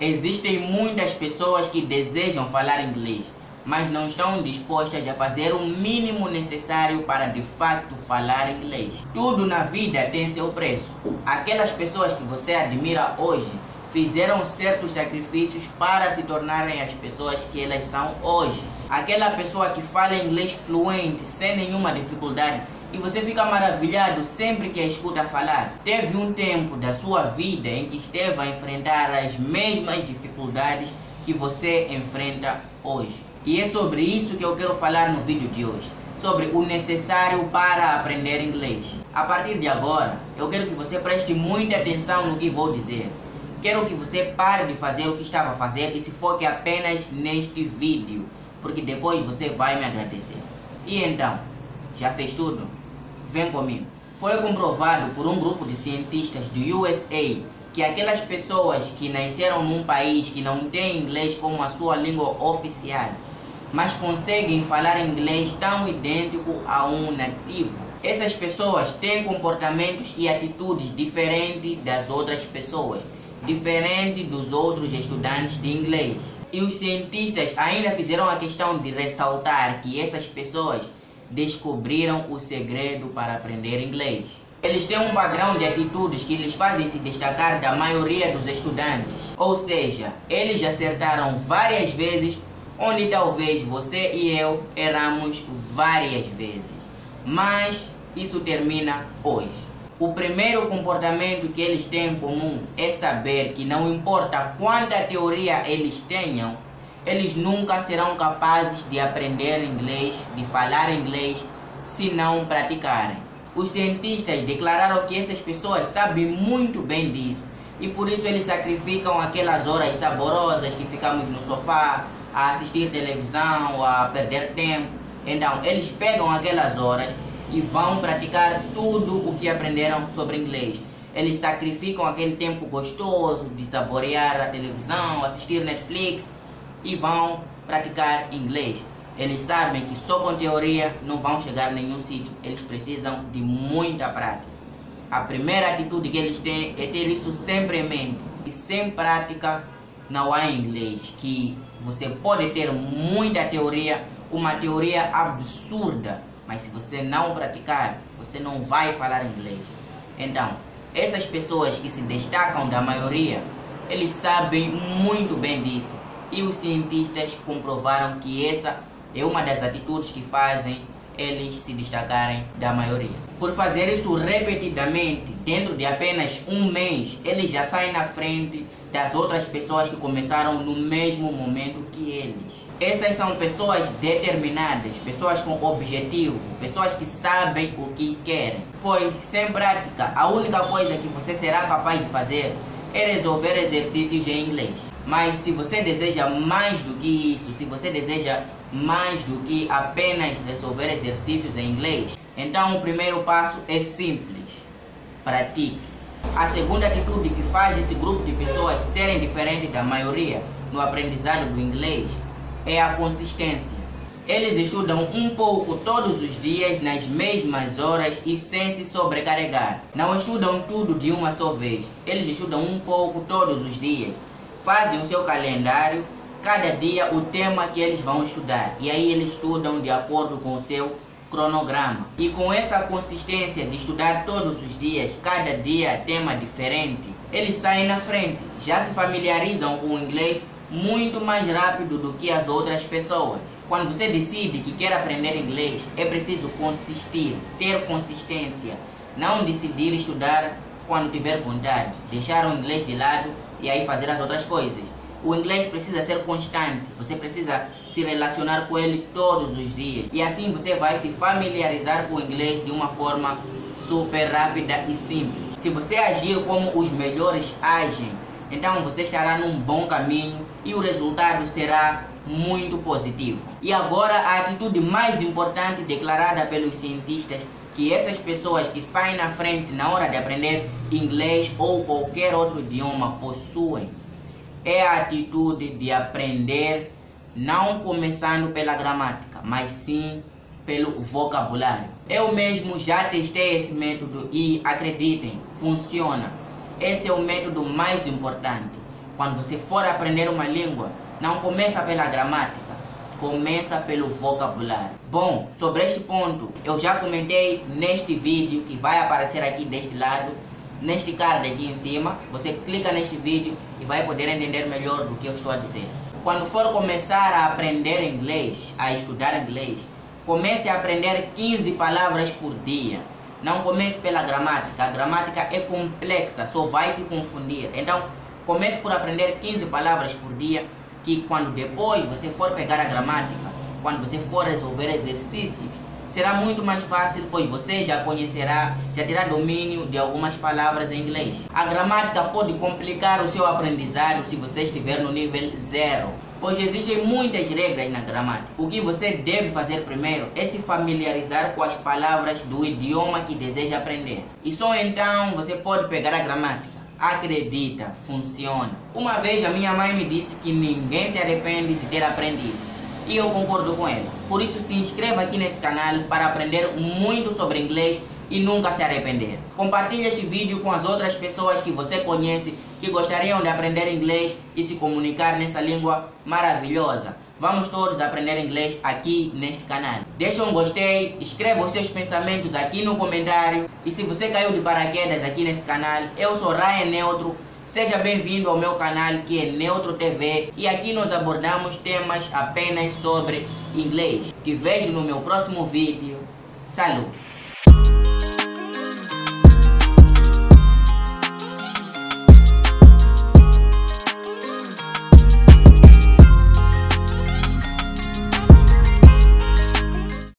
Existem muitas pessoas que desejam falar inglês, mas não estão dispostas a fazer o mínimo necessário para de fato falar inglês. Tudo na vida tem seu preço. Aquelas pessoas que você admira hoje fizeram certos sacrifícios para se tornarem as pessoas que elas são hoje. Aquela pessoa que fala inglês fluente, sem nenhuma dificuldade, e você fica maravilhado sempre que a escuta falar. Teve um tempo da sua vida em que esteve a enfrentar as mesmas dificuldades que você enfrenta hoje. E é sobre isso que eu quero falar no vídeo de hoje. Sobre o necessário para aprender inglês. A partir de agora, eu quero que você preste muita atenção no que vou dizer. Quero que você pare de fazer o que estava a fazer e se foque apenas neste vídeo, porque depois você vai me agradecer. E então, já fez tudo? Vem comigo. Foi comprovado por um grupo de cientistas do USA que aquelas pessoas que nasceram num país que não tem inglês como a sua língua oficial, mas conseguem falar inglês tão idêntico a um nativo, essas pessoas têm comportamentos e atitudes diferentes das outras pessoas, diferente dos outros estudantes de inglês. E os cientistas ainda fizeram a questão de ressaltar que essas pessoas descobriram o segredo para aprender inglês. Eles têm um padrão de atitudes que lhes fazem se destacar da maioria dos estudantes. Ou seja, eles acertaram várias vezes, onde talvez você e eu erramos várias vezes. Mas isso termina hoje. O primeiro comportamento que eles têm em comum é saber que não importa quanta teoria eles tenham, eles nunca serão capazes de aprender inglês, de falar inglês, se não praticarem. Os cientistas declararam que essas pessoas sabem muito bem disso e por isso eles sacrificam aquelas horas saborosas que ficamos no sofá a assistir televisão, a perder tempo. Então, eles pegam aquelas horas e vão praticar tudo o que aprenderam sobre inglês. Eles sacrificam aquele tempo gostoso de saborear a televisão, assistir Netflix e vão praticar inglês. Eles sabem que só com teoria não vão chegar a nenhum sítio. Eles precisam de muita prática. A primeira atitude que eles têm é ter isso sempre em mente. E sem prática não há inglês. Que você pode ter muita teoria, uma teoria absurda, mas se você não praticar, você não vai falar inglês. Então, essas pessoas que se destacam da maioria, eles sabem muito bem disso. E os cientistas comprovaram que essa é uma das atitudes que fazem eles se destacarem da maioria. Por fazer isso repetidamente, dentro de apenas um mês, eles já saem na frente das outras pessoas que começaram no mesmo momento que eles. Essas são pessoas determinadas, pessoas com objetivo, pessoas que sabem o que querem. Pois, sem prática, a única coisa que você será capaz de fazer é resolver exercícios em inglês. Mas se você deseja mais do que isso, se você deseja mais do que apenas resolver exercícios em inglês, então o primeiro passo é simples. Pratique. A segunda atitude que faz esse grupo de pessoas serem diferentes da maioria no aprendizado do inglês é a consistência. Eles estudam um pouco todos os dias nas mesmas horas e sem se sobrecarregar. Não estudam tudo de uma só vez. Eles estudam um pouco todos os dias fazem o seu calendário, cada dia o tema que eles vão estudar. E aí eles estudam de acordo com o seu cronograma. E com essa consistência de estudar todos os dias, cada dia tema diferente, eles saem na frente, já se familiarizam com o inglês muito mais rápido do que as outras pessoas. Quando você decide que quer aprender inglês, é preciso consistir, ter consistência, não decidir estudar quando tiver vontade, deixar o inglês de lado e aí fazer as outras coisas. O inglês precisa ser constante, você precisa se relacionar com ele todos os dias. E assim você vai se familiarizar com o inglês de uma forma super rápida e simples. Se você agir como os melhores agem, então você estará num bom caminho e o resultado será muito positivo. E agora a atitude mais importante declarada pelos cientistas que essas pessoas que saem na frente na hora de aprender inglês ou qualquer outro idioma possuem é a atitude de aprender não começando pela gramática, mas sim pelo vocabulário. Eu mesmo já testei esse método e acreditem, funciona. Esse é o método mais importante. quando você for aprender uma língua, não começa pela gramática, começa pelo vocabulário. Bom, sobre este ponto, eu já comentei neste vídeo que vai aparecer aqui deste lado, neste card aqui em cima. Você clica neste vídeo e vai poder entender melhor do que eu estou a dizer. Quando for começar a aprender inglês, a estudar inglês, comece a aprender 15 palavras por dia. Não comece pela gramática. A gramática é complexa, só vai te confundir. Então, comece por aprender 15 palavras por dia, que quando depois você for pegar a gramática, quando você for resolver exercícios, será muito mais fácil, pois você já conhecerá, já terá domínio de algumas palavras em inglês. A gramática pode complicar o seu aprendizado se você estiver no nível zero, pois existem muitas regras na gramática. O que você deve fazer primeiro é se familiarizar com as palavras do idioma que deseja aprender. E só então você pode pegar a gramática. Acredita, funciona. Uma vez a minha mãe me disse que ninguém se arrepende de ter aprendido e eu concordo com ela. Por isso se inscreva aqui nesse canal para aprender muito sobre inglês e nunca se arrepender. Compartilhe este vídeo com as outras pessoas que você conhece que gostariam de aprender inglês e se comunicar nessa língua maravilhosa. Vamos todos aprender inglês aqui neste canal. Deixa um gostei, escreva os seus pensamentos aqui no comentário. E se você caiu de paraquedas aqui nesse canal, eu sou Ryan Neutro Seja bem-vindo ao meu canal que é Neutro TV e aqui nós abordamos temas apenas sobre inglês. Te vejo no meu próximo vídeo. Saludos!